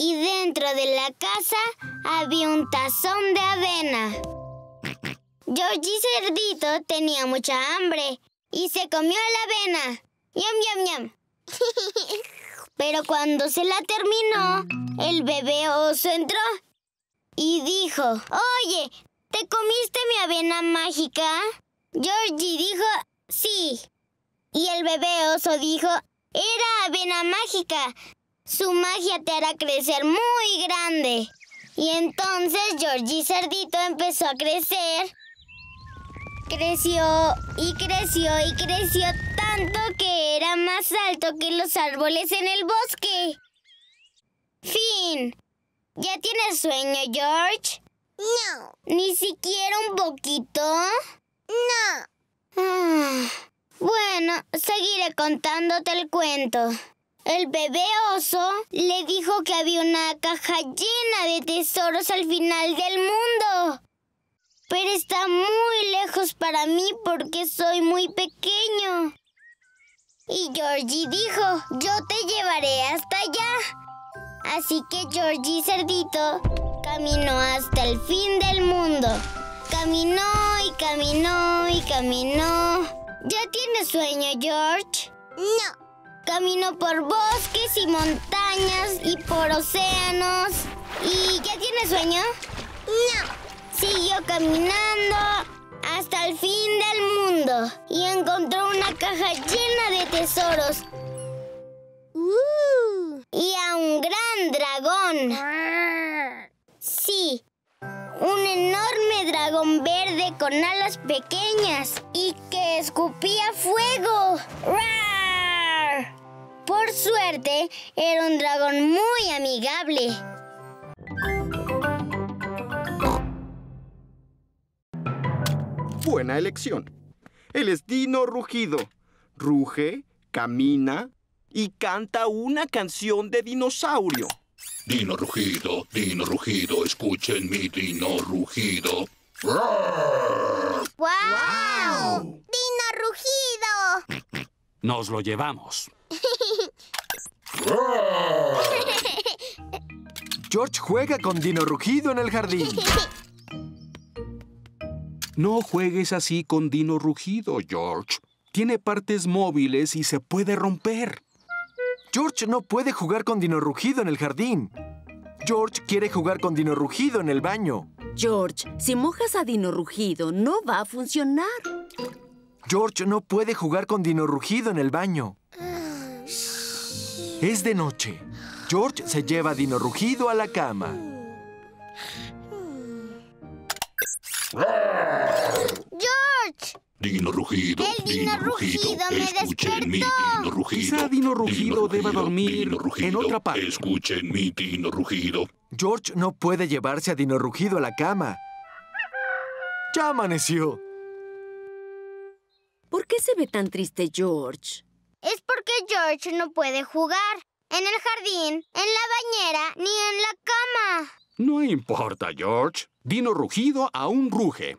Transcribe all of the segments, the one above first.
y dentro de la casa había un tazón de avena. Georgie Cerdito tenía mucha hambre y se comió la avena. ¡Yum, yum, yum! Pero cuando se la terminó, el bebé oso entró y dijo, Oye, ¿te comiste mi avena mágica? Georgie dijo, sí. Y el bebé oso dijo, era avena mágica. Su magia te hará crecer muy grande. Y entonces Georgie Cerdito empezó a crecer. Creció y creció y creció tanto que era más alto que los árboles en el bosque. Fin. ¿Ya tienes sueño, George? No. ¿Ni siquiera un poquito? No. Ah, bueno, seguiré contándote el cuento. El bebé oso le dijo que había una caja llena de tesoros al final del mundo. Pero está muy lejos para mí porque soy muy pequeño. Y Georgie dijo, yo te llevaré hasta allá. Así que Georgie Cerdito caminó hasta el fin del mundo. Caminó y caminó y caminó. ¿Ya tienes sueño, George? No. Caminó por bosques y montañas y por océanos. ¿Y ya tienes sueño? No. Siguió caminando hasta el fin del mundo y encontró una caja llena de tesoros Uh. y a un gran dragón. Sí, un enorme dragón verde con alas pequeñas y que escupía fuego. ¡Rar! Por suerte, era un dragón muy amigable. Buena elección. Él es Dino Rugido. Ruge, camina y canta una canción de dinosaurio. Dino rugido, dino rugido, escuchen mi dino rugido. ¡Wow! ¡Dino rugido! Nos lo llevamos. George juega con Dino Rugido en el jardín. No juegues así con Dino Rugido, George. Tiene partes móviles y se puede romper. George no puede jugar con Dino Rugido en el jardín. George quiere jugar con Dino Rugido en el baño. George, si mojas a Dino Rugido, no va a funcionar. George no puede jugar con Dino Rugido en el baño. Es de noche. George se lleva a Dino Rugido a la cama. ¡George! Dino rugido, El Dino Rugido me escuchen mi dino rugido. Quizá Dino Rugido deba dormir Dino rugido, en otra parte. Escuchen mi dino rugido. George no puede llevarse a Dino Rugido a la cama. Ya amaneció. ¿Por qué se ve tan triste George? Es porque George no puede jugar en el jardín, en la bañera ni en la cama. No importa, George. Dino Rugido aún ruge.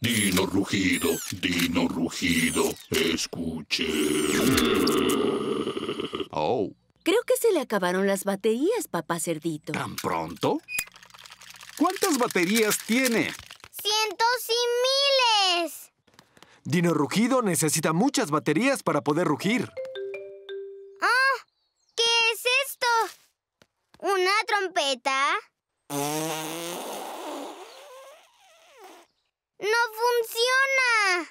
Dino rugido, dino rugido, escuchen. Oh, Creo que se le acabaron las baterías, papá cerdito. ¿tan pronto? ¿Cuántas baterías tiene? ¡Cientos y miles! Dino Rugido necesita muchas baterías para poder rugir. ¡Ah! ¿Qué es esto? ¿Una trompeta? ¡No funciona!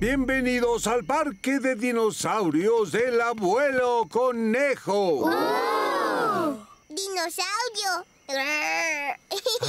Bienvenidos al Parque de Dinosaurios del Abuelo Conejo. ¡Dinosaurio! A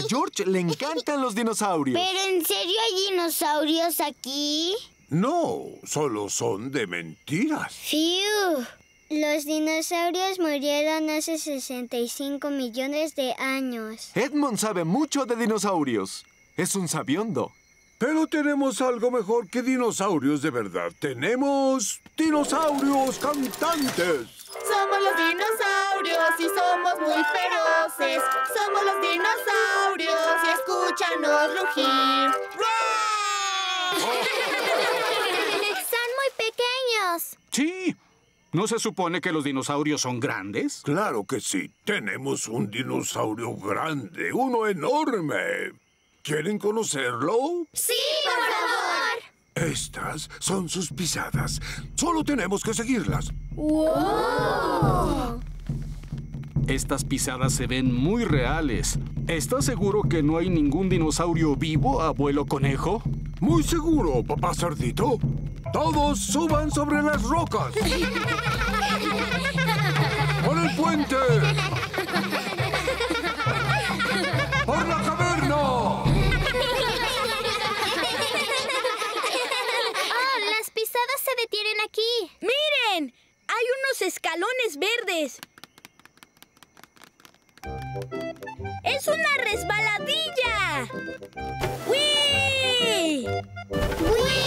George le encantan los dinosaurios. ¿Pero en serio hay dinosaurios aquí? No, solo son de mentiras. ¡Fiu! Los dinosaurios murieron hace 65 millones de años. Edmond sabe mucho de dinosaurios. Es un sabiondo. Pero tenemos algo mejor que dinosaurios de verdad. Tenemos dinosaurios cantantes. Somos los dinosaurios y somos muy feroces. Somos los dinosaurios y escúchanos rugir. Son muy pequeños. Sí. ¿No se supone que los dinosaurios son grandes? Claro que sí. Tenemos un dinosaurio grande, uno enorme. ¿Quieren conocerlo? Sí, por favor. Estas son sus pisadas. Solo tenemos que seguirlas. Estas pisadas se ven muy reales. ¿Estás seguro que no hay ningún dinosaurio vivo, abuelo conejo? Muy seguro, papá cerdito. Todos suban sobre las rocas. ¡Por el puente! Aquí. ¡Miren! Hay unos escalones verdes. ¡Es una resbaladilla! ¡Uy! ¡Uy!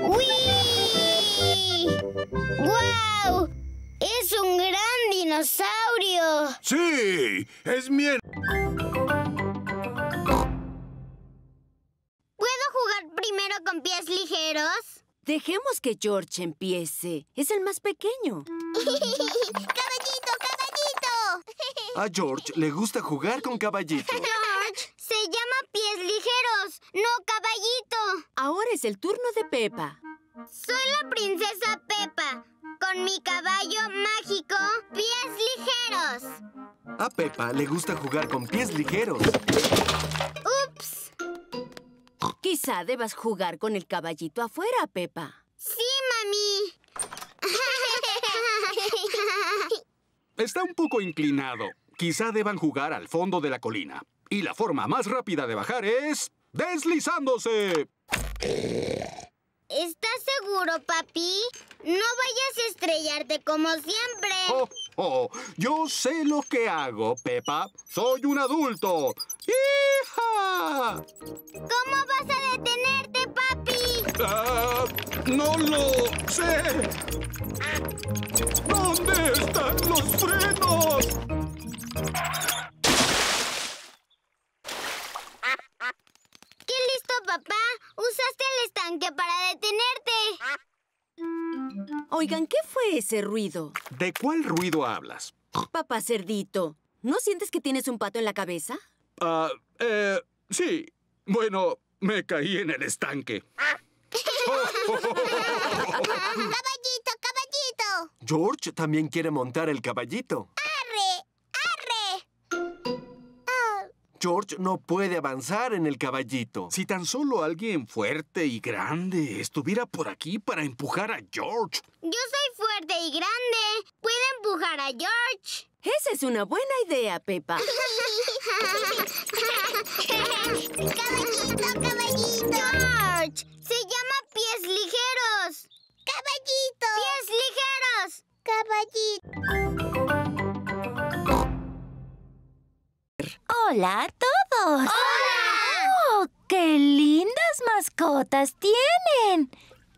¡Uy! ¡Guau! ¡Es un gran dinosaurio! Sí, es mi primero con pies ligeros? Dejemos que George empiece. Es el más pequeño. ¡Caballito, caballito! A George le gusta jugar con caballito. George, se llama pies ligeros, no caballito. Ahora es el turno de Pepa. Soy la princesa Pepa, con mi caballo mágico, pies ligeros. A Peppa le gusta jugar con pies ligeros. Ups. Quizá debas jugar con el caballito afuera, Pepa. Sí, mami. Está un poco inclinado. Quizá deban jugar al fondo de la colina. Y la forma más rápida de bajar es... ¡Deslizándose! ¿Estás seguro, papi? No vayas a estrellarte como siempre. Oh, oh, yo sé lo que hago, Pepa. Soy un adulto. ¡Hija! ¿Cómo vas a detenerte, papi? Ah, no lo sé. ¿Dónde están los frenos? ¡Qué listo, papá! Usaste el estanque para detenerte. Oigan, ¿qué fue ese ruido? ¿De cuál ruido hablas? Papá cerdito, ¿no sientes que tienes un pato en la cabeza? Ah, eh, sí. Bueno, me caí en el estanque. ¡Caballito, caballito! George también quiere montar el caballito. George no puede avanzar en el caballito. Si tan solo alguien fuerte y grande estuviera por aquí para empujar a George. Yo soy fuerte y grande. Puedo empujar a George. Esa es una buena idea, Pepa. ¡Caballito, caballito! George, se llama pies ligeros. ¡Caballito! Pies ligeros. ¡Caballito! Hola a todos. ¡Hola! ¡Oh, qué lindas mascotas tienen!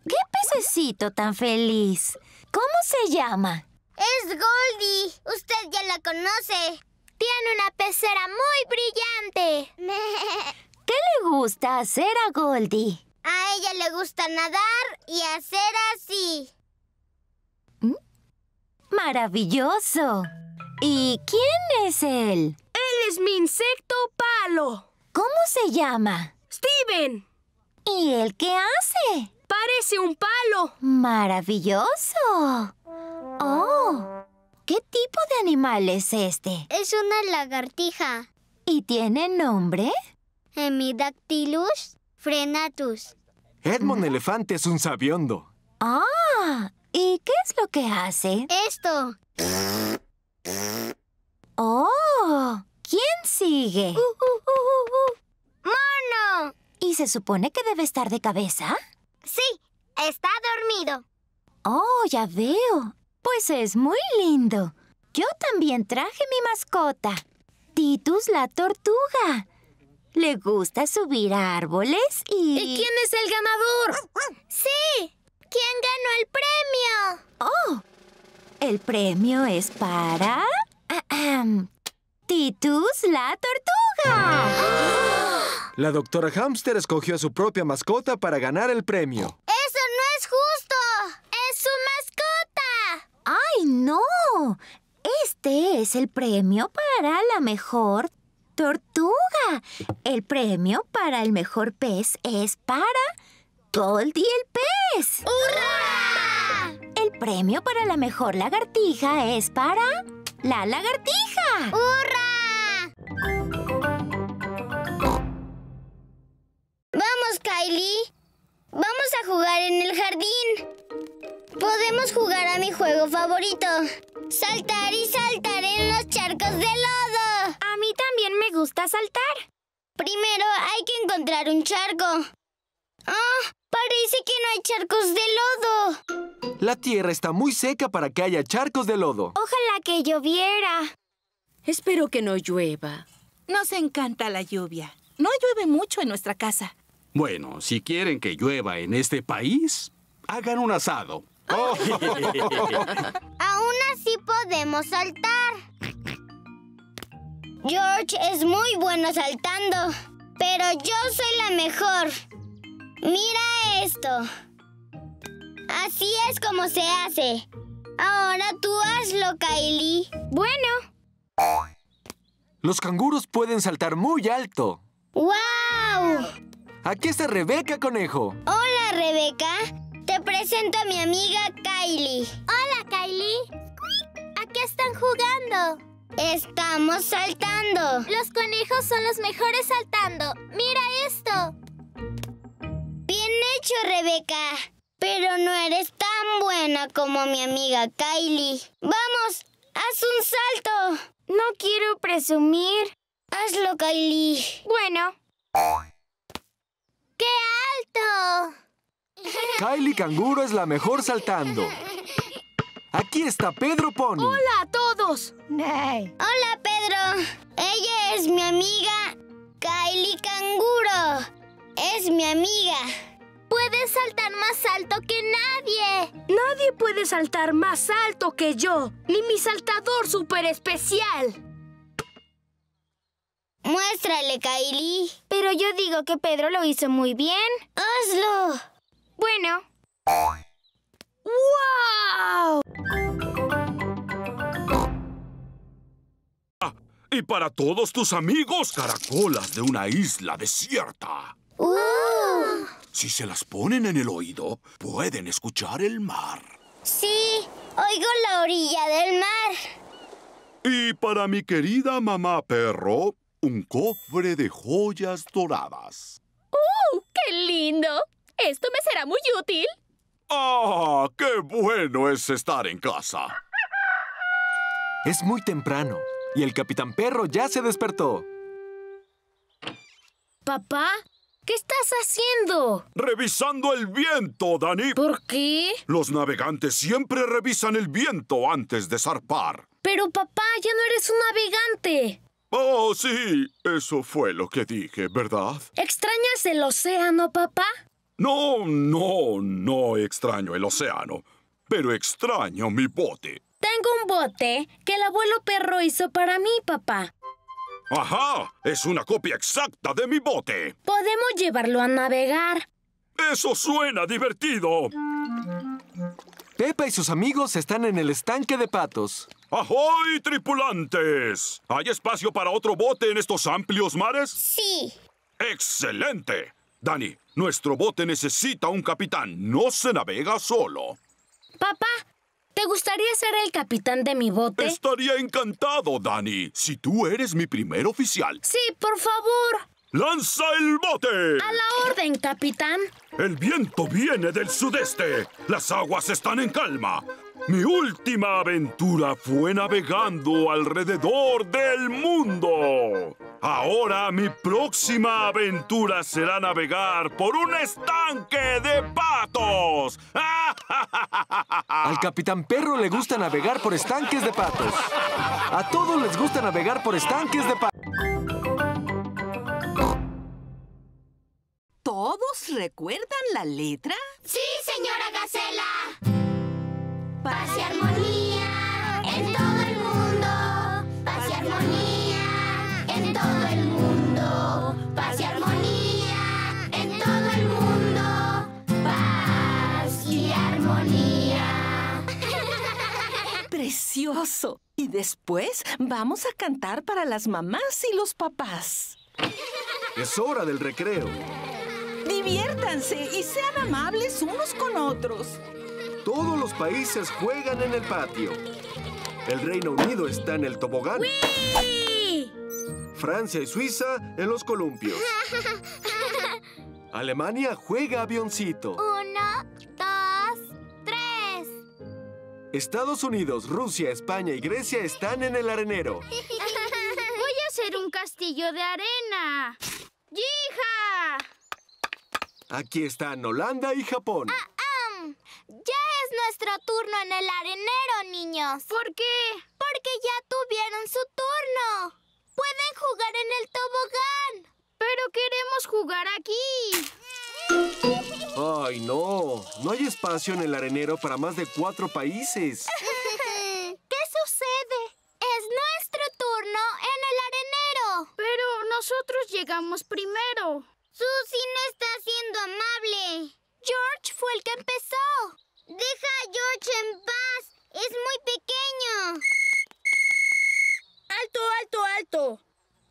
¡Qué pececito tan feliz! ¿Cómo se llama? Es Goldie. Usted ya la conoce. Tiene una pecera muy brillante. ¿Qué le gusta hacer a Goldie? A ella le gusta nadar y hacer así. ¡Maravilloso! ¿Y quién es él? Es mi insecto palo. ¿Cómo se llama? Steven, ¿Y él qué hace? parece un palo. ¡Maravilloso! ¡Oh! ¿Qué tipo de animal es este? Es una lagartija. ¿Y tiene nombre? Hemidactylus frenatus. Edmond Elefante es un sabiondo. ¡Ah! ¿Y qué es lo que hace? Esto. ¡Oh! ¿Quién sigue? ¡Mono! ¿Y se supone que debe estar de cabeza? Sí, está dormido. Oh, ya veo. Pues es muy lindo. Yo también traje mi mascota, Titus la tortuga. Le gusta subir a árboles y... ¿Y quién es el ganador? ¡Sí! ¿Quién ganó el premio? Oh, el premio es para... Titus la La doctora Hamster escogió a su propia mascota para ganar el premio. ¡Eso no es justo! ¡Es su mascota! ¡Ay, no! Este es el premio para la mejor tortuga. El premio para el mejor pez es para Goldie el pez. ¡Hurra! El premio para la mejor lagartija es para la lagartija. ¡Hurra! Vamos, Kylie. Vamos a jugar en el jardín. Podemos jugar a mi juego favorito. Saltar y saltar en los charcos de lodo. A mí también me gusta saltar. Primero hay que encontrar un charco. ¡Ah! Parece que no hay charcos de lodo. La tierra está muy seca para que haya charcos de lodo. Ojalá que lloviera. Espero que no llueva. Nos encanta la lluvia. No llueve mucho en nuestra casa. Bueno, si quieren que llueva en este país, hagan un asado. Oh. Aún así podemos saltar. George es muy bueno saltando, pero yo soy la mejor. Mira esto. Así es como se hace. Ahora tú hazlo, Kylie. Bueno, Los canguros pueden saltar muy alto. ¡Wow! Aquí está Rebeca Conejo. Hola, Rebeca. Te presento a mi amiga Kylie. hola Kylie. ¿A qué están jugando? Estamos saltando. Los conejos son los mejores saltando. Mira esto. Bien hecho, Rebeca. Pero no eres tan buena como mi amiga Kylie. Vamos, haz un salto. No quiero presumir. Hazlo, Kylie. Bueno. ¡Qué alto! Kylie Canguro es la mejor saltando. Aquí está Pedro Pony. ¡Hola a todos! Hola, Pedro. Ella es mi amiga Kylie Canguro. Es mi amiga. Puedes saltar más alto que nadie. Nadie puede saltar más alto que yo, ni mi saltador súper especial. Muéstrale, Kylie. Pero yo digo que Pedro lo hizo muy bien. Hazlo. Bueno, ¡Wow! Y para todos tus amigos, caracolas de una isla desierta. Si se las ponen en el oído, pueden escuchar el mar. sí, oigo la orilla del mar. Y para mi querida mamá perro, un cofre de joyas doradas. ¡Qué lindo! Esto me será muy útil. ¡Ah! ¡Qué bueno es estar en casa! Es muy temprano y el capitán perro ya se despertó. Papá, ¿qué estás haciendo? Revisando el viento, Dani. ¿Por qué? Los navegantes siempre revisan el viento antes de zarpar. Pero papá, ya no eres un navegante. Oh, sí, eso fue lo que dije, ¿verdad? ¿Extrañas el océano, papá? No, no, no extraño el océano, pero extraño mi bote. Tengo un bote que el abuelo perro hizo para mí, papá. ¡Ajá! Es una copia exacta de mi bote. Podemos llevarlo a navegar. Eso suena divertido. Pepa y sus amigos están en el estanque de patos. ¡Ahoy, tripulantes! ¿Hay espacio para otro bote en estos amplios mares? Sí. ¡Excelente! Dani, nuestro bote necesita un capitán. No se navega solo. Papá, ¿te gustaría ser el capitán de mi bote? Estaría encantado, Dani, si tú eres mi primer oficial. Sí, por favor. ¡Lanza el bote! A la orden, capitán. El viento viene del sudeste. Las aguas están en calma. Mi última aventura fue navegando alrededor del mundo. Ahora mi próxima aventura será navegar por un estanque de patos. Al capitán perro le gusta navegar por estanques de patos. A todos les gusta navegar por estanques de patos. ¿Todos recuerdan la letra? sí, señora Gacela. Paz y armonía en todo el mundo. Paz y armonía en todo el mundo. Paz y armonía en todo el mundo. Paz y armonía. Precioso. Y después vamos a cantar para las mamás y los papás. Es hora del recreo. Diviértanse y sean amables unos con otros. Todos los países juegan en el patio. El Reino Unido está en el tobogán. Francia y Suiza en los columpios. Alemania juega avioncito. Uno, dos, tres. Estados Unidos, Rusia, España y Grecia están en el arenero. Voy a hacer un castillo de arena. ¡Yija! Aquí están Holanda y Japón. Am, ya es nuestro turno en el arenero, niños. ¿Por qué? Porque ya tuvieron su turno. Pueden jugar en el tobogán. Pero queremos jugar aquí. Ay, no. No hay espacio en el arenero para más de cuatro países. ¿Qué sucede? Es nuestro turno en el arenero. Pero nosotros llegamos primero. Susie no está siendo amable. George fue el que empezó. Deja a George en paz. Es muy pequeño. ¡Alto, alto, alto!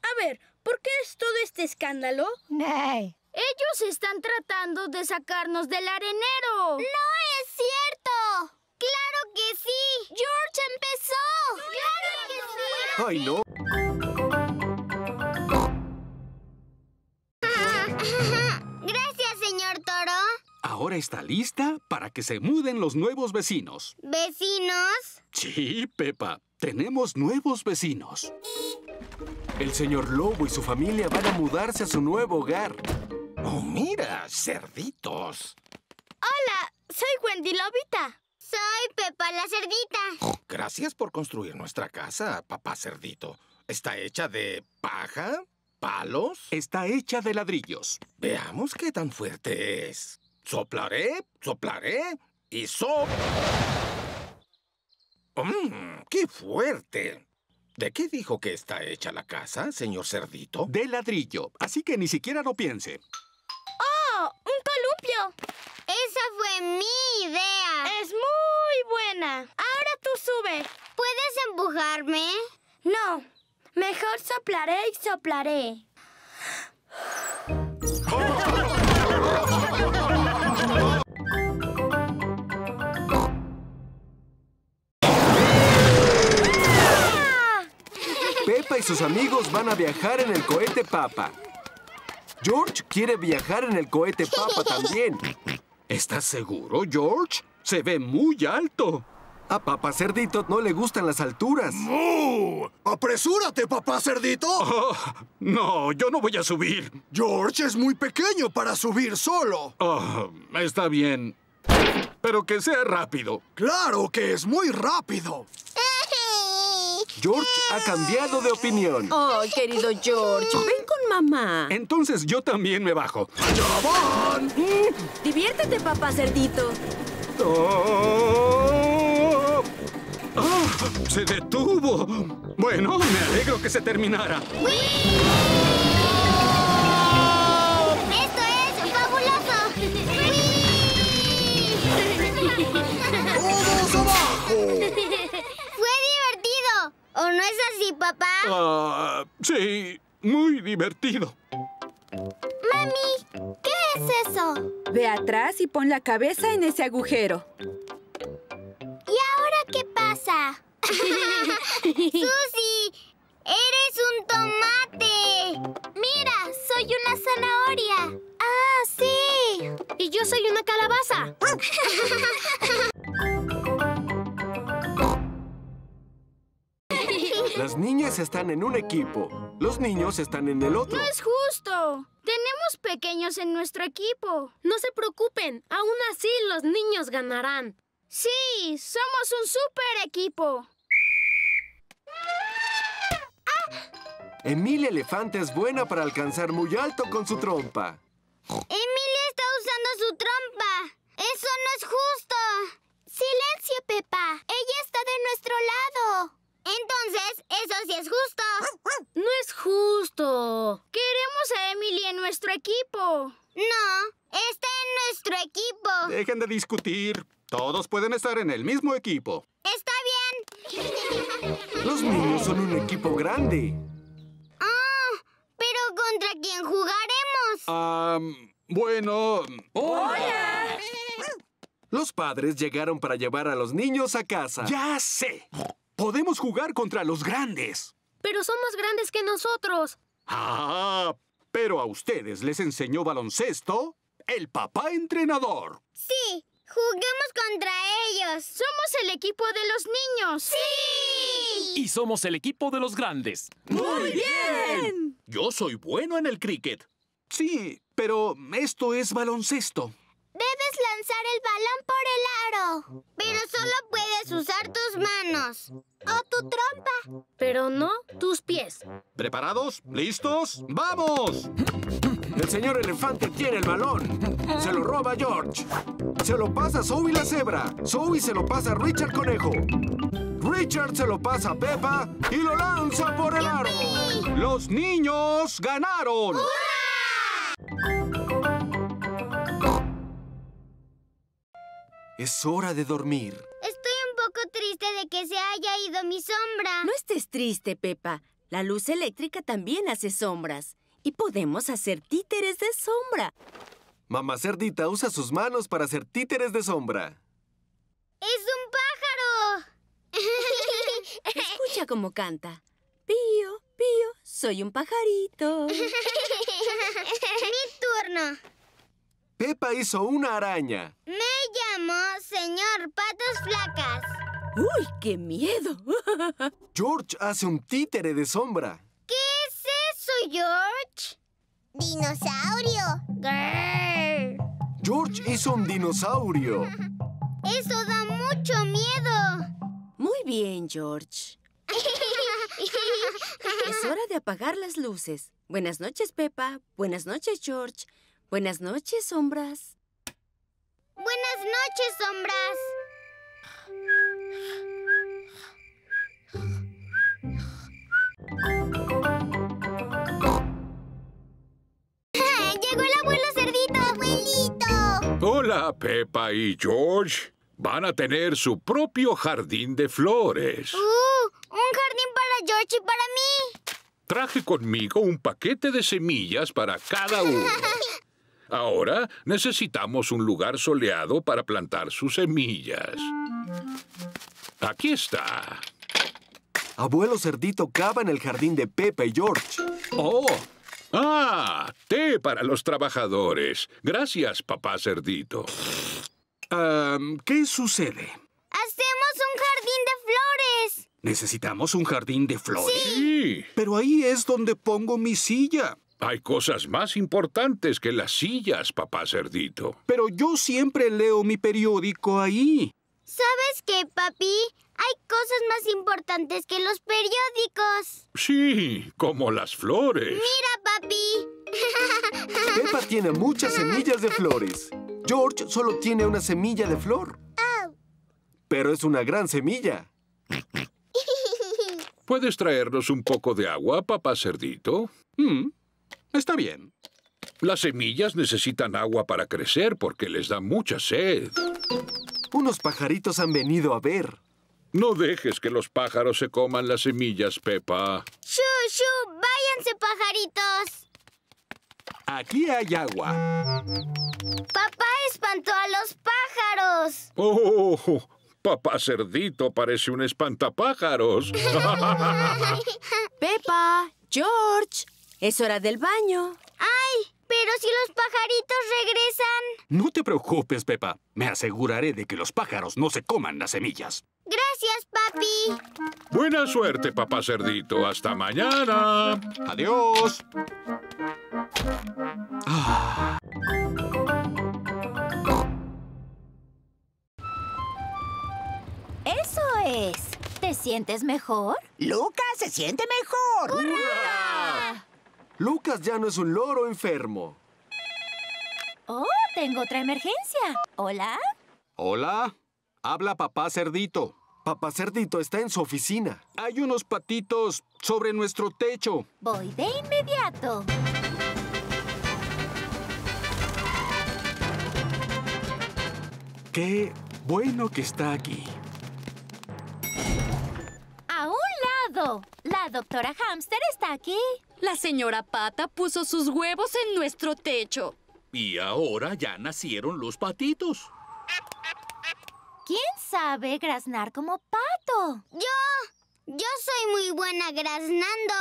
A ver, ¿por qué es todo este escándalo? Ellos están tratando de sacarnos del arenero. ¡No es cierto! ¡Claro que sí! ¡George empezó! ¡Claro que sí! Ay, no. Ahora está lista para que se muden los nuevos vecinos. ¿Vecinos? Sí, Pepa, tenemos nuevos vecinos. El señor Lobo y su familia van a mudarse a su nuevo hogar. Oh, mira, cerditos. Hola, soy Wendy Lobita. Soy Pepa la cerdita. Gracias por construir nuestra casa, papá cerdito. ¿Está hecha de paja? ¿Palos? Está hecha de ladrillos. Veamos qué tan fuerte es. Soplaré, soplaré y sop... ¡Mmm! ¡Qué fuerte! ¿De qué dijo que está hecha la casa, señor cerdito? De ladrillo, así que ni siquiera lo piense. ¡Oh! ¡Un columpio! Esa fue mi idea. Es muy buena. Ahora tú sube. ¿Puedes empujarme? No. Mejor soplaré y soplaré. Y sus amigos van a viajar en el cohete Papa. George quiere viajar en el cohete Papa también. ¿Estás seguro, George? Se ve muy alto. A Papá Cerdito no le gustan las alturas. ¡Mu! ¡Apresúrate, papá cerdito! Oh, no, yo no voy a subir. George es muy pequeño para subir solo. Oh, está bien. Pero que sea rápido. ¡Claro que es muy rápido! George ha cambiado de opinión. Oh, querido George, ven con mamá. Entonces yo también me bajo. ¡Ya van! Diviértete, papá cerdito. ¡Oh! ¡Ah! ¡Se detuvo! Bueno, me alegro que se terminara. ¡Esto es fabuloso! ¡Todos abajo! ¡Fue divertido! ¿O papá? Ah, sí, muy divertido. Mami, ¿qué es eso? Ve atrás y pon la cabeza en ese agujero. ¿Y ahora qué pasa? ¡Susi! ¡Eres un tomate! Mira, soy una zanahoria. Ah, sí. Y yo soy una calabaza. Las niñas están en un equipo. Los niños están en el otro. No es justo. Tenemos pequeños en nuestro equipo. No se preocupen. Aún así, los niños ganarán. Sí, somos un super equipo. Emilia Elefante es buena para alcanzar muy alto con su trompa. Emilia está usando su trompa. Eso no es justo. Silencio, Pepa. Ella está de nuestro lado. Es justo. No es justo. Queremos a Emily en nuestro equipo. No, está en nuestro equipo. Dejen de discutir. Todos pueden estar en el mismo equipo. Está bien. Los niños son un equipo grande. ¡Ah! ¿Pero contra quién jugaremos? Ah, bueno... ¡Hola! Los padres llegaron para llevar a los niños a casa. ¡Ya sé! Podemos jugar contra los grandes. Pero son más grandes que nosotros. Ah, pero a ustedes les enseñó baloncesto el papá entrenador. Sí, juguemos contra ellos. Somos el equipo de los niños. ¡Sí! Y somos el equipo de los grandes. ¡Muy bien! Yo soy bueno en el cricket. Sí, pero esto es baloncesto. Debes lanzar el balón por el aro. Pero solo puedes usar tus manos. O tu trompa. Pero no tus pies. ¿Preparados? ¿Listos? ¡Vamos! El señor elefante tiene el balón. Se lo roba George. Se lo pasa a Zoe la cebra. Zoe se lo pasa a Richard Conejo. Richard se lo pasa a Peppa y lo lanza por el aro. ¡Los niños ganaron! Es hora de dormir. Estoy un poco triste de que se haya ido mi sombra. No estés triste, Pepa. La luz eléctrica también hace sombras. Y podemos hacer títeres de sombra. Mamá Cerdita usa sus manos para hacer títeres de sombra. ¡Es un pájaro! Escucha cómo canta. Pío, pío, soy un pajarito. Mi turno. Pepa hizo una araña. Me llamo señor Patas Flacas. ¡Uy, qué miedo! George hace un títere de sombra. ¿Qué es eso, George? Dinosaurio. Grrr. George hizo un dinosaurio. Eso da mucho miedo. Muy bien, George. Es hora de apagar las luces. Buenas noches, Pepa. Buenas noches, George. Buenas noches, sombras. Buenas noches, sombras. ¡Llegó el abuelo cerdito! ¡Abuelito! Hola, Peppa y George. Van a tener su propio jardín de flores. ¡Uh! Un jardín para George y para mí. Traje conmigo un paquete de semillas para cada uno. Ahora necesitamos un lugar soleado para plantar sus semillas. Aquí está. Abuelo Cerdito cava en el jardín de Pepa y George. ¡Oh! ¡Ah! Té para los trabajadores. Gracias, papá Cerdito. Um, ¿Qué sucede? ¡Hacemos un jardín de flores! ¿Necesitamos un jardín de flores? Sí. Pero ahí es donde pongo mi silla. Hay cosas más importantes que las sillas, papá Cerdito. Pero yo siempre leo mi periódico ahí. ¿Sabes qué, papi? Hay cosas más importantes que los periódicos. Sí, como las flores. Mira, papi. Pepa tiene muchas semillas de flores. George solo tiene una semilla de flor. Oh. Pero es una gran semilla. ¿Puedes traernos un poco de agua, papá Cerdito? Mm, está bien. Las semillas necesitan agua para crecer porque les da mucha sed. Unos pajaritos han venido a ver. No dejes que los pájaros se coman las semillas, Pepa. ¡Shu, shu! ¡Váyanse, pajaritos! Aquí hay agua. Papá espantó a los pájaros. ¡Oh! Papá Cerdito parece un espantapájaros. Pepa, George, es hora del baño. ¡Ay! Pero si los pajaritos regresan. No te preocupes, Pepa. Me aseguraré de que los pájaros no se coman las semillas. Gracias, papi. Buena suerte, papá Cerdito. Hasta mañana. Adiós. Ah. Eso es. ¿Te sientes mejor? Lucas se siente mejor. ¡Hurra! Lucas ya no es un loro enfermo. Oh, tengo otra emergencia. ¿Hola? Hola. Habla papá Cerdito. Papá Cerdito está en su oficina. Hay unos patitos sobre nuestro techo. Voy de inmediato. Qué bueno que está aquí. Aún todo. La doctora Hamster está aquí. La señora Pata puso sus huevos en nuestro techo. Y ahora ya nacieron los patitos. ¿Quién sabe graznar como pato? Yo. Yo soy muy buena graznando.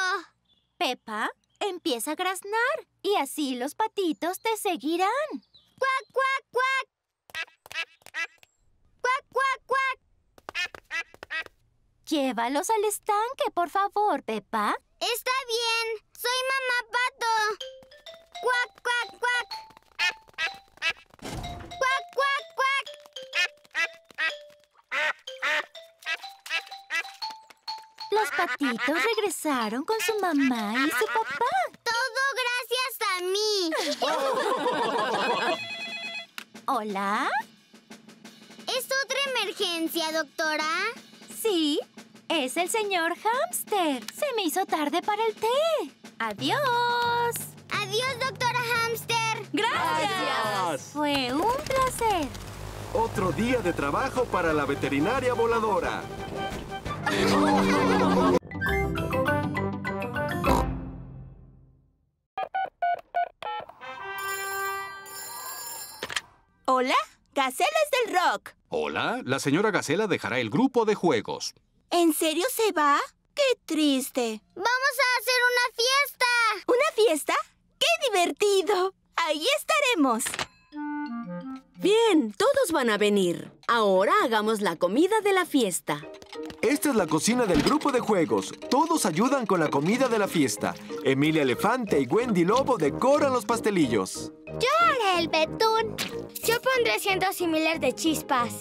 Pepa, empieza a graznar y así los patitos te seguirán. ¡Cuac, cuac, cuac! ¡Cuac, cuac, cuac! Llévalos al estanque, por favor, Pepa. Está bien. Soy mamá pato. ¡Cuac, cuac, cuac! ¡Cuac, cuac, cuac! Los patitos regresaron con su mamá y su papá. Todo gracias a mí. ¿Hola? ¿Es otra emergencia, doctora? Sí, es el señor Hamster. Se me hizo tarde para el té. Adiós. Adiós, doctora Hamster. Gracias. Fue un placer. Otro día de trabajo para la veterinaria voladora. Hola, Gacelas del Rock. Hola, la señora Gacela dejará el grupo de juegos. ¿En serio se va? ¡Qué triste! ¡Vamos a hacer una fiesta! ¿Una fiesta? ¡Qué divertido! Ahí estaremos. Bien, todos van a venir. Ahora hagamos la comida de la fiesta. Esta es la cocina del grupo de juegos. Todos ayudan con la comida de la fiesta. Emilia Elefante y Wendy Lobo decoran los pastelillos. Yo haré el betún. Yo pondré cientos similar de chispas.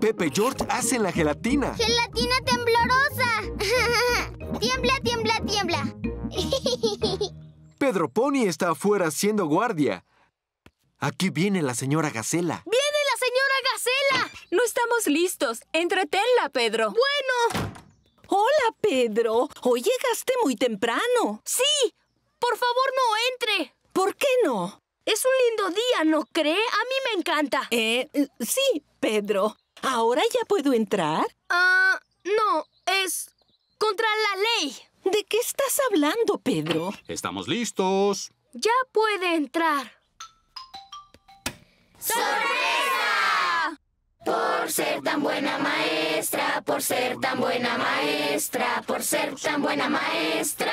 Pepe y George hacen la gelatina. ¡Gelatina temblorosa! ¡Tiembla, tiembla, tiembla! Pedro Pony está afuera haciendo guardia. Aquí viene la señora Gacela. ¡Viene la señora Gacela! No estamos listos. Entretenla, Pedro. Bueno. Hola, Pedro. Hoy llegaste muy temprano. Sí. Por favor, no entre. ¿Por qué no? Es un lindo día, ¿no cree? A mí me encanta. Eh, sí, Pedro. ¿Ahora ya puedo entrar? Ah, no. Es contra la ley. ¿De qué estás hablando, Pedro? Estamos listos. Ya puede entrar. ¡Sorpresa! Por ser tan buena maestra, por ser tan buena maestra, por ser tan buena maestra,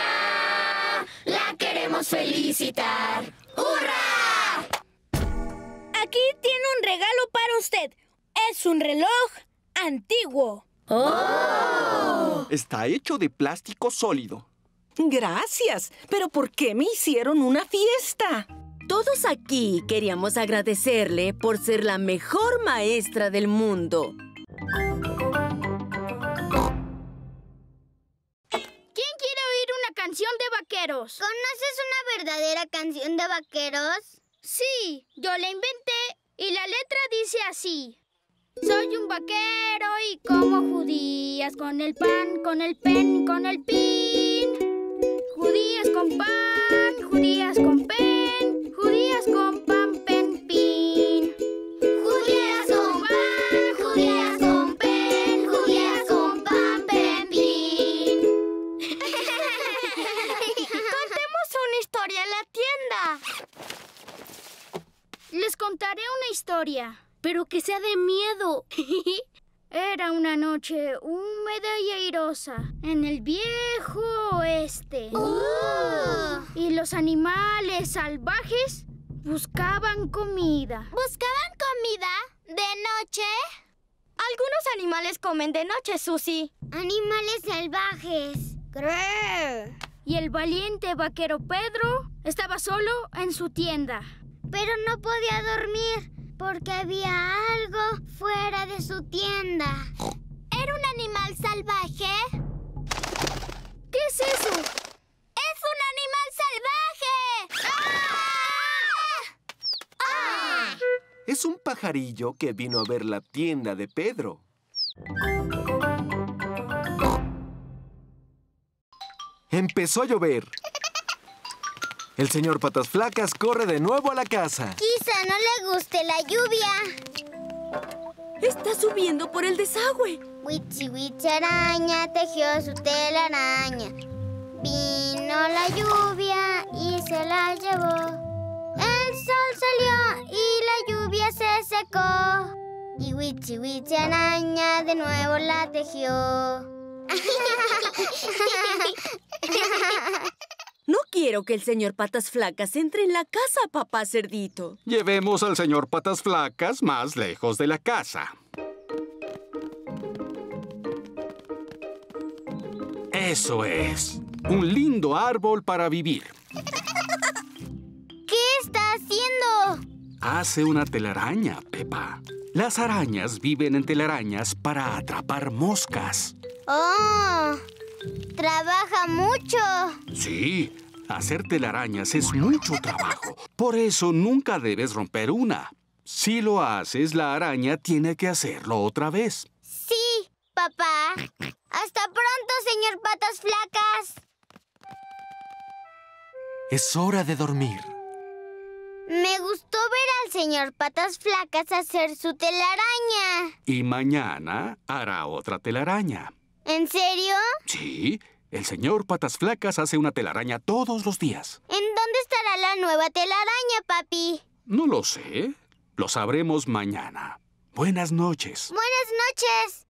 la queremos felicitar. ¡Hurra! Aquí tiene un regalo para usted. Es un reloj antiguo. ¡Oh! Está hecho de plástico sólido. Gracias. Pero ¿por qué me hicieron una fiesta? Todos aquí queríamos agradecerle por ser la mejor maestra del mundo. ¿Quién quiere oír una canción de vaqueros? ¿Conoces una verdadera canción de vaqueros? Sí, yo la inventé y la letra dice así. Soy un vaquero y como judías con el pan, con el pen, con el pin. Judías con pan, judías con pen, judías con pan, pen, pin. Judías con pan, judías con pen, judías con pan, pen, pin. Contemos una historia en la tienda. Les contaré una historia. Pero que sea de miedo. Era una noche húmeda y airosa en el viejo oeste. ¡Oh! Y los animales salvajes buscaban comida. ¿Buscaban comida? ¿De noche? Algunos animales comen de noche, Susie. Animales salvajes. ¡Grrr! Y el valiente vaquero Pedro estaba solo en su tienda. Pero no podía dormir porque había algo fuera de su tienda. ¿Era un animal salvaje? ¿Qué es eso? ¡Es un animal salvaje! ¡Ah! ¡Ah! Es un pajarillo que vino a ver la tienda de Pedro. Empezó a llover. El señor Patas Flacas corre de nuevo a la casa. Quizá no le guste la lluvia. Está subiendo por el desagüe. Witsi Witsi araña tejió su telaraña. Vino la lluvia y se la llevó. El sol salió y la lluvia se secó. Y Witsi Witsi araña de nuevo la tejió. No quiero que el señor Patas Flacas entre en la casa, papá cerdito. Llevemos al señor Patas Flacas más lejos de la casa. Eso es. Un lindo árbol para vivir. ¿Qué está haciendo? Hace una telaraña, Pepa. Las arañas viven en telarañas para atrapar moscas. ¡Oh! Trabaja mucho. Sí, hacer telarañas es mucho trabajo. Por eso nunca debes romper una. Si lo haces, la araña tiene que hacerlo otra vez. Sí, papá. Hasta pronto, señor Patas Flacas. Es hora de dormir. Me gustó ver al señor Patas Flacas hacer su telaraña. Y mañana hará otra telaraña. ¿En serio? Sí. El señor Patas Flacas hace una telaraña todos los días. ¿En dónde estará la nueva telaraña, papi? No lo sé. Lo sabremos mañana. Buenas noches. Buenas noches.